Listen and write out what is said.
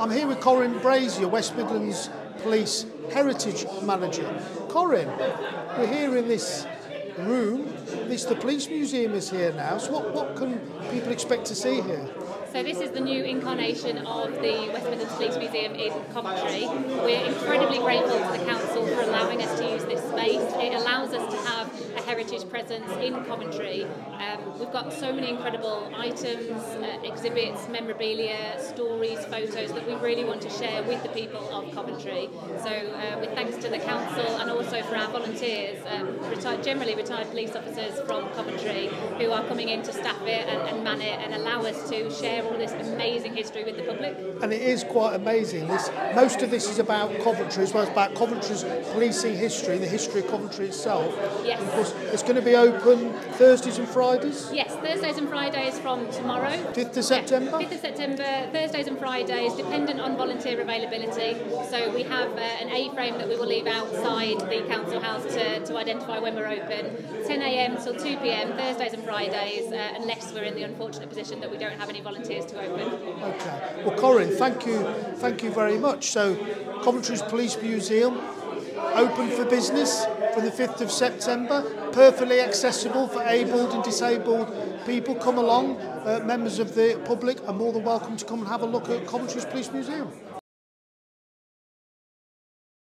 I'm here with Corinne Brazier, West Midlands Police Heritage Manager. Corinne, we're here in this room. This the Police Museum is here now. So what, what can people expect to see here? So this is the new incarnation of the West Midlands Police Museum in Coventry. We're incredibly grateful to the council for allowing us to use this space. It allows us to have heritage presence in Coventry. Um, we've got so many incredible items, uh, exhibits, memorabilia, stories, photos that we really want to share with the people of Coventry. So uh, with thanks to the council and also for our volunteers, um, retired, generally retired police officers from Coventry who are coming in to staff it and, and man it and allow us to share all this amazing history with the public. And it is quite amazing. This most of this is about Coventry as well as about Coventry's policing history, the history of Coventry itself. Yes. And of course, it's going to be open Thursdays and Fridays. Yes, Thursdays and Fridays from tomorrow. 5th of September? Yeah, 5th of September, Thursdays and Fridays, dependent on volunteer availability. So we have uh, an A-frame that we will leave outside the council house to, to identify when we're open. 10am till 2pm, Thursdays and Fridays, uh, unless we're in the unfortunate position that we don't have any volunteers to open. Okay. Well, Corinne, thank you, thank you very much. So, Coventry's Police Museum open for business from the 5th of September, perfectly accessible for abled and disabled people. Come along, uh, members of the public are more than welcome to come and have a look at Coventry's Police Museum.